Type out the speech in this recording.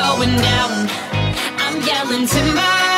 going down. I'm yelling timber.